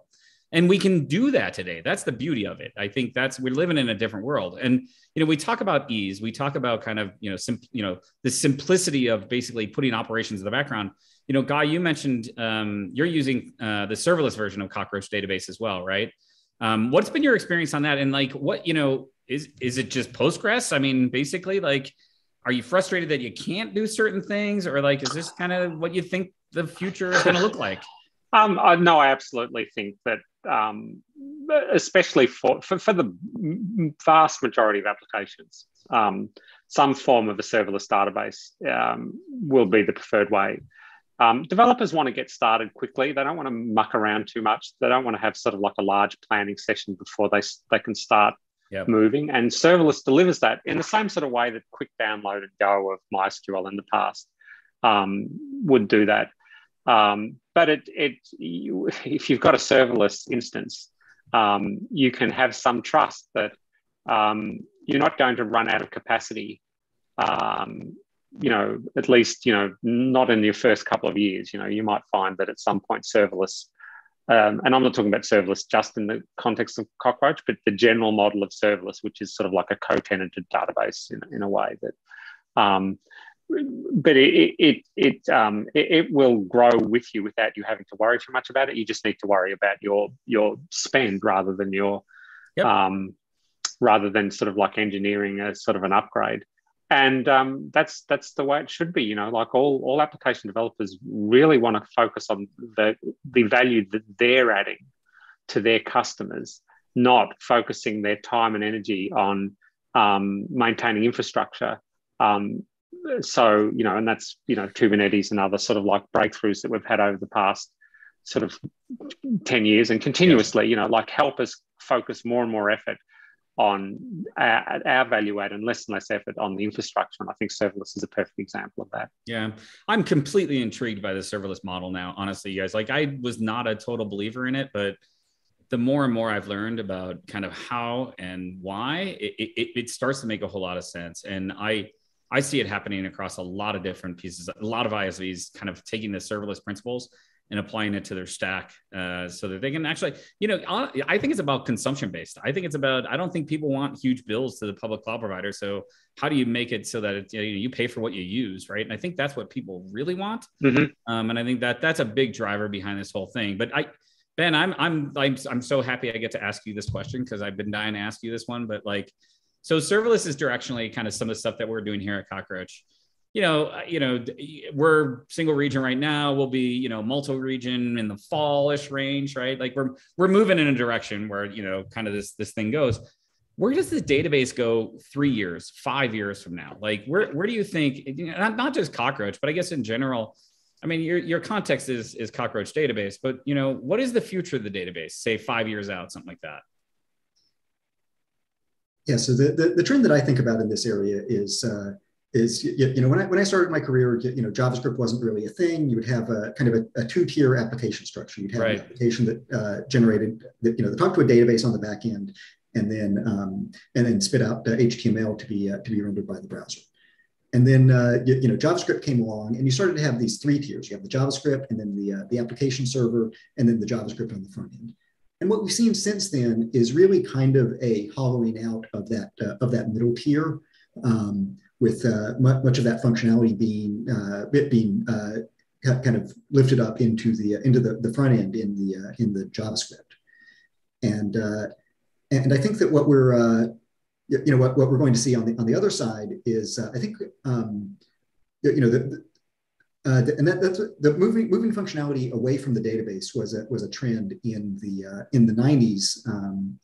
And we can do that today. That's the beauty of it. I think that's we're living in a different world. And you know we talk about ease. We talk about kind of you know sim, you know the simplicity of basically putting operations in the background. You know guy you mentioned um, you're using uh, the serverless version of cockroach database as well right? Um, what's been your experience on that? And like what you know is is it just postgres? I mean basically like are you frustrated that you can't do certain things? Or like is this kind of what you think the future is going to look like? Um, I, no i absolutely think that um, especially for, for, for, the vast majority of applications um, some form of a serverless database um, will be the preferred way. Um, developers want to get started quickly. They don't want to muck around too much. They don't want to have sort of like a large planning session before they, they can start yep. moving. And serverless delivers that in the same sort of way that quick download and go of MySQL in the past um, would do that. Um, but it, it you, if you've got a serverless instance, um, you can have some trust that um, you're not going to run out of capacity. Um, you know, at least you know, not in your first couple of years. You know, you might find that at some point serverless um, and I'm not talking about serverless just in the context of Cockroach, but the general model of serverless, which is sort of like a co-tenanted database in, in a way that, um, but it it it, um, it, it will grow with you without you having to worry too much about it. You just need to worry about your your spend rather than your yep. um, rather than sort of like engineering a sort of an upgrade and um, that's that's the way it should be. You know, like all all application developers really want to focus on the the value that they're adding to their customers, not focusing their time and energy on um, maintaining infrastructure. Um, so you know, and that's you know Kubernetes and other sort of like breakthroughs that we've had over the past sort of 10 years and continuously you know like help us focus more and more effort on uh, our, our, value add and less and less effort on the infrastructure. And I think serverless is a perfect example of that. Yeah. I'm completely intrigued by the serverless model now, honestly, you guys. Like, I was not a total believer in it, but the more and more I've learned about kind of how and why, it, it, it starts to make a whole lot of sense. And I, I see it happening across a lot of different pieces, a lot of ISVs kind of taking the serverless principles and applying it to their stack uh, so that they can actually, you know, I think it's about consumption based. I think it's about, I don't think people want huge bills to the public cloud provider. So how do you make it so that it, you, know, you pay for what you use, right? And I think that's what people really want. Mm-hmm. Um, and I think that that's a big driver behind this whole thing. But I, Ben, I'm, I'm, I'm, I'm so happy I get to ask you this question because I've been dying to ask you this one. But like, so serverless is directionally kind of some of the stuff that we're doing here at Cockroach you know, uh, you know, we're single region right now. We'll be, you know, multi-region in the fallish range, right? Like we're we're moving in a direction where you know, kind of this this thing goes. Where does the database go three years, five years from now? Like where where do you think? Not, not just cockroach, but I guess in general. I mean, your your context is is cockroach database, but you know, what is the future of the database? Say five years out, something like that. Yeah. So the the, the trend that I think about in this area is. Uh, is you know when I when I started my career, you know JavaScript wasn't really a thing. You would have a kind of a, a two tier application structure. You'd have right. an application that uh, generated that you know that talked to a database on the back end, and then um, and then spit out uh, HTML to be uh, to be rendered by the browser. And then uh, you, you, know JavaScript came along, and you started to have these three tiers. You have the JavaScript, and then the uh, the application server, and then the JavaScript on the front end. And what we've seen since then is really kind of a hollowing out of that uh, of that middle tier. Um, with uh, much of that functionality being uh, being uh, kind of lifted up into the into the, the front end in the uh, in the JavaScript, and uh, and I think that what we're uh, you know what, what we're going to see on the on the other side is I think um, you know the, the and that, that's the moving moving functionality away from the database was a was a trend in the in the 90s um,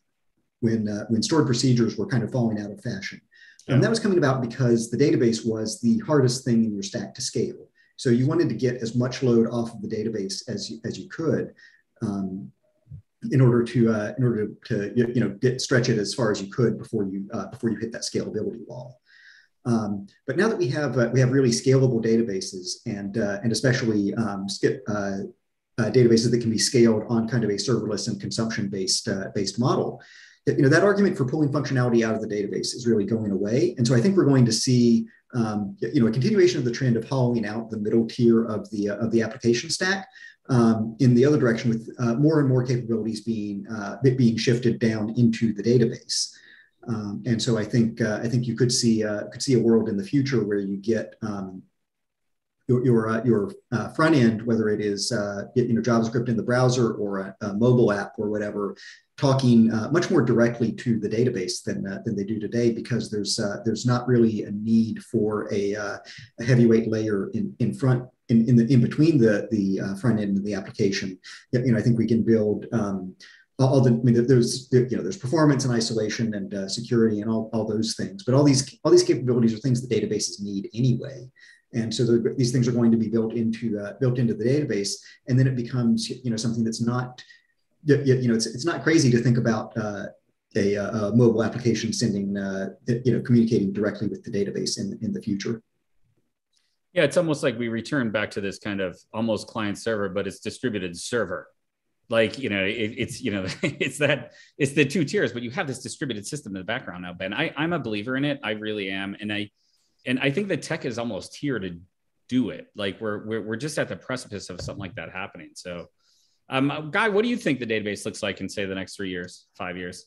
when when stored procedures were kind of falling out of fashion yeah. And that was coming about because the database was the hardest thing in your stack to scale. So you wanted to get as much load off of the database as you, as you could um, in order to uh, in order to, you know get stretch it as far as you could before you uh, before you hit that scalability wall. Um, but now that we have uh, we have really scalable databases and uh, and especially um, skip, uh, uh, databases that can be scaled on kind of a serverless and consumption based based model, you know, that argument for pulling functionality out of the database is really going away. And so I think we're going to see, um, you know, a continuation of the trend of hollowing out the middle tier of the, uh, of the application stack um, in the other direction with uh, more and more capabilities being, uh, being shifted down into the database. Um, and so I think, uh, I think you could see, uh, could see a world in the future where you get, um, your your, uh, your uh, front end, whether it is uh, you know JavaScript in the browser or a, a mobile app or whatever, talking uh, much more directly to the database than uh, than they do today because there's uh, there's not really a need for a, a heavyweight layer in in front in, in the in between the the front end and the application. You know, I think we can build. Um, all the, I mean, there's you know there's performance and isolation and security and all, all those things, but all these all these capabilities are things that databases need anyway. And so the, these things are going to be built into uh, built into the database, and then it becomes you know something that's not you know it's, it's not crazy to think about uh, a, a, mobile application sending uh, you know communicating directly with the database in in the future. Yeah, it's almost like we return back to this kind of almost client server, but it's distributed server. Like you know, it, it's you know, it's that it's the two tiers, but you have this distributed system in the background now, Ben. I, I'm a believer in it. I really am, and I and I think the tech is almost here to do it. Like we're we're we're just at the precipice of something like that happening. So, um, Guy, what do you think the database looks like in say the next three years, five years?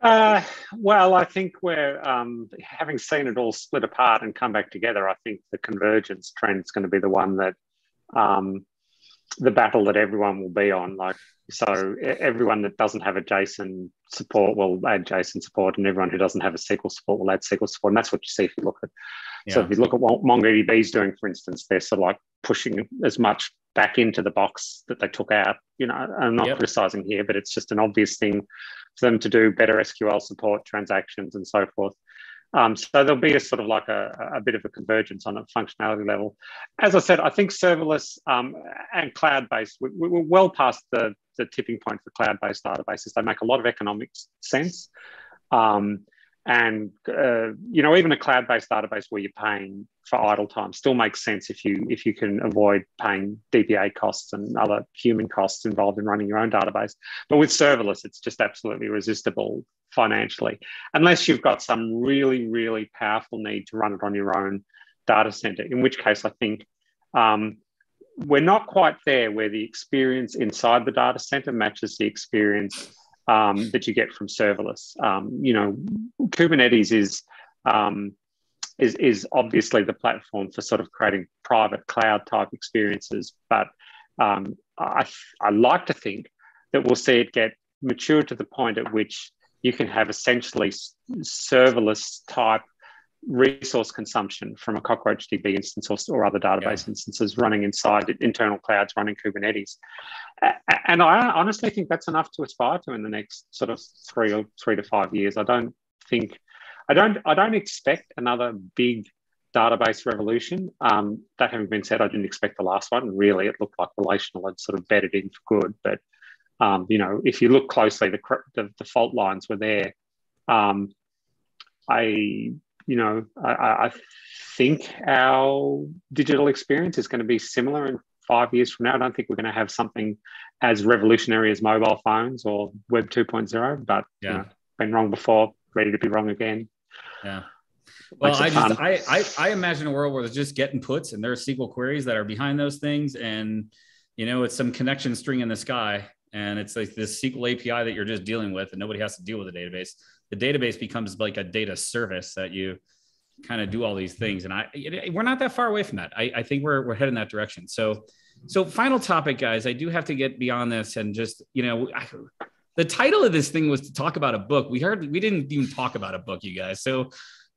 Uh, well, I think we're um, having seen it all split apart and come back together. I think the convergence trend is going to be the one that um, the battle that everyone will be on. Like, so everyone that doesn't have a JSON support will add JSON support, and everyone who doesn't have a SQL support will add SQL support. And that's what you see if you look at. Yeah. So if you look at what MongoDB is doing, for instance, they're sort of like pushing as much back into the box that they took out. You know, I'm not yep. criticizing here, but it's just an obvious thing for them to do better SQL support, transactions, and so forth. Um, so there'll be a sort of like a, a, bit of a convergence on a functionality level. As I said, I think serverless um, and cloud-based, we, we're well past the, the tipping point for cloud-based databases. They make a lot of economic sense. Um, and uh, you know, even a cloud-based database where you're paying for idle time still makes sense if you if you can avoid paying DBA costs and other human costs involved in running your own database. But with serverless, it's just absolutely resistible financially, unless you've got some really really powerful need to run it on your own data center. In which case, I think um, we're not quite there where the experience inside the data center matches the experience um, that you get from serverless. Um, you know, Kubernetes is, um, is is obviously the platform for sort of creating private cloud type experiences, but um, I, I like to think that we'll see it get mature to the point at which you can have essentially serverless type resource consumption from a Cockroach DB instance or, or other database yeah. instances running inside internal clouds running Kubernetes. And I honestly think that's enough to aspire to in the next sort of three or three to five years. I don't think, I don't, I don't expect another big database revolution. Um, that having been said, I didn't expect the last one. Really, it looked like relational had sort of bedded in for good. But um, you know, if you look closely, the, the, the fault lines were there. Um, I you know, I, I think our digital experience is going to be similar in five years from now. I don't think we're going to have something as revolutionary as mobile phones or Web 2.0, but yeah, you know, been wrong before, ready to be wrong again. Yeah. Well, I just I, I I imagine a world where there's just getting puts and there's SQL queries that are behind those things, and you know it's some connection string in the sky, and it's like this SQL API that you're just dealing with, and nobody has to deal with the database the database becomes like a data service that you kind of do all these things. And I, we're not that far away from that. I, I think we're, we're heading that direction. So, so final topic, guys, I do have to get beyond this and just, you know, I, the title of this thing was to talk about a book. We heard, we didn't even talk about a book, you guys. So,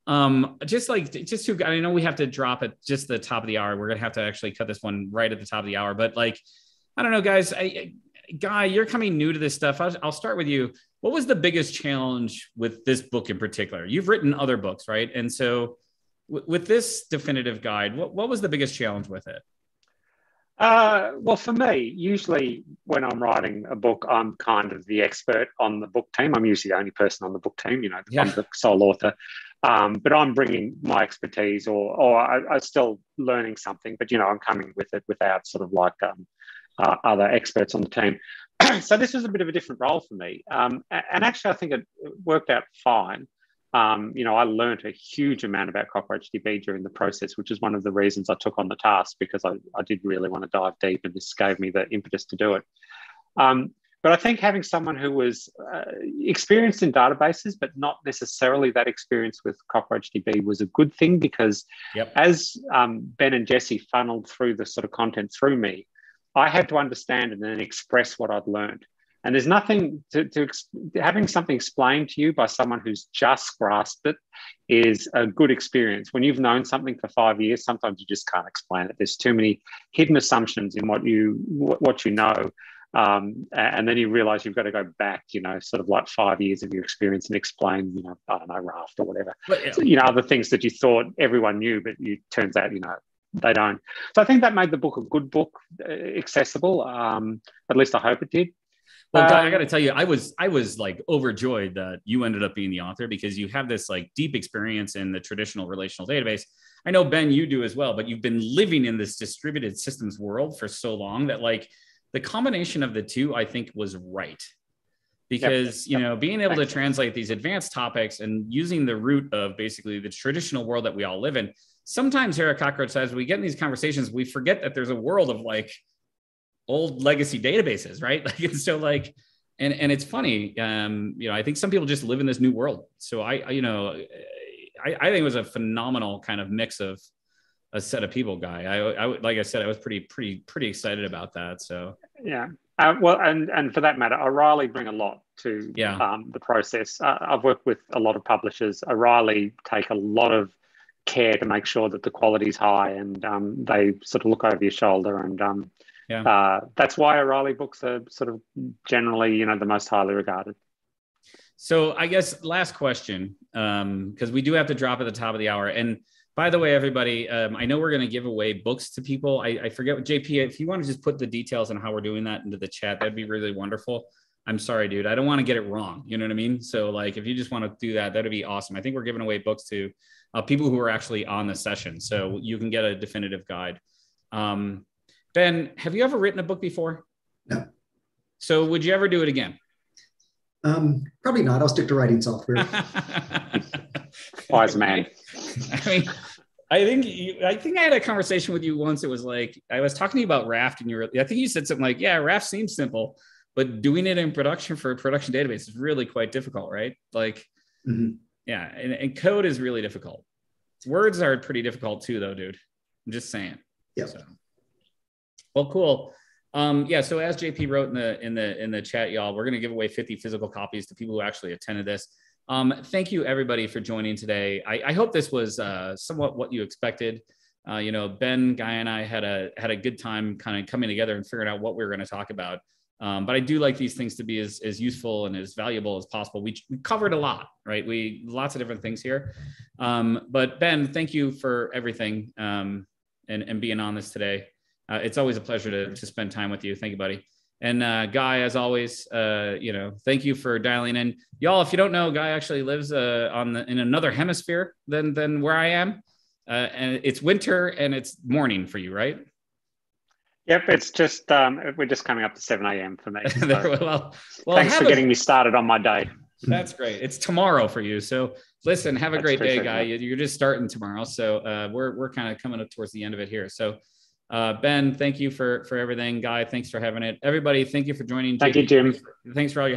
um, just like, just to, I know we have to drop it just the top of the hour. We're going to have to actually cut this one right at the top of the hour, but like, I don't know, guys, I, Guy, you're coming new to this stuff. I'll, I'll start with you. What was the biggest challenge with this book in particular? You've written other books, right? And so, w- with this definitive guide, what, what was the biggest challenge with it? Uh, well, for me, usually when I'm writing a book, I'm kind of the expert on the book team. I'm usually the only person on the book team, you know, yeah. I'm the sole author. Um, but I'm bringing my expertise, or or I, am still learning something. But you know, I'm coming with it without sort of like um, uh, other experts on the team. so this was a bit of a different role for me. Um, and actually, I think it worked out fine. Um, you know, I learned a huge amount about Cockroach DB during the process, which is one of the reasons I took on the task because I, I did really want to dive deep and this gave me the impetus to do it. Um, but I think having someone who was uh, experienced in databases, but not necessarily that experienced with Cockroach DB was a good thing because yep. as um, Ben and Jesse funneled through the sort of content through me, I had to understand and then express what I'd learned. And there's nothing to, to, having something explained to you by someone who's just grasped it is a good experience. When you've known something for five years, sometimes you just can't explain it. There's too many hidden assumptions in what you what you know, um, and then you realize you've got to go back, you know, sort of like five years of your experience and explain, you know, I don't know, raft or whatever, but, so, you know, other things that you thought everyone knew, but you turns out, you know, they don't. So I think that made the book a good book, uh, accessible. Um, at least I hope it did. Well, I got to tell you, I was I was like overjoyed that you ended up being the author because you have this like deep experience in the traditional relational database. I know Ben, you do as well, but you've been living in this distributed systems world for so long that like the combination of the two, I think, was right because yep. you know being able to translate these advanced topics and using the root of basically the traditional world that we all live in sometimes here at Cockroach Says, we get in these conversations, we forget that there's a world of like old legacy databases, right? Like, and so like, and, and it's funny, um, you know, I think some people just live in this new world. So I, you know, I, I think it was a phenomenal kind of mix of a set of people guy. I, I, like I said, I was pretty, pretty, pretty excited about that. So, yeah. Uh, well, and, and for that matter, O'Reilly bring a lot to yeah. um, the process. Uh, I've worked with a lot of publishers. O'Reilly take a lot of care to make sure that the quality is high and um, they sort of look over your shoulder and um, yeah. Uh, that's why O'Reilly books are sort of generally, you know, the most highly regarded. So I guess last question, because um, we do have to drop at the top of the hour. And by the way, everybody, um, I know we're going to give away books to people. I, I forget what JP. If you want to just put the details on how we're doing that into the chat, that'd be really wonderful. I'm sorry, dude. I don't want to get it wrong. You know what I mean? So like, if you just want to do that, that'd be awesome. I think we're giving away books to uh, people who are actually on the session, so you can get a definitive guide. Um, ben, have you ever written a book before? No. So would you ever do it again? Um, probably not. I'll stick to writing software. Wise man. I mean, I think you, I think I had a conversation with you once. It was like I was talking to you about Raft, and you were I think you said something like, "Yeah, Raft seems simple, but doing it in production for a production database is really quite difficult, right?" Like, mm-hmm. yeah, and, and, code is really difficult. Words are pretty difficult too, though, dude. I'm just saying. Yeah. So. Well, cool. Um, yeah. So as JP wrote in the in the in the chat, y'all, we're gonna give away 50 physical copies to people who actually attended this. Um, thank you everybody for joining today. I, I hope this was uh, somewhat what you expected. Uh, you know, Ben, Guy, and I had a had a good time kind of coming together and figuring out what we were going to talk about. Um, but I do like these things to be as, as useful and as valuable as possible. We, we covered a lot, right? We lots of different things here. Um, but Ben, thank you for everything um, and, and being on this today. Uh, it's always a pleasure to, to spend time with you. Thank you, buddy. And uh, Guy, as always, uh, you know, thank you for dialing in, y'all. If you don't know, Guy actually lives uh, on the, in another hemisphere than than where I am, uh, and it's winter and it's morning for you, right? Yep, it's just um, we're just coming up to seven a.m. for me. So well, well, thanks for a, getting me started on my day. That's great. It's tomorrow for you, so listen. Have a that's great day, Guy. That. You're just starting tomorrow, so uh, we're we're kind of coming up towards the end of it here. So. Uh, ben, thank you for for everything. Guy, thanks for having it. Everybody, thank you for joining. Thank you, Jim. Thanks for all your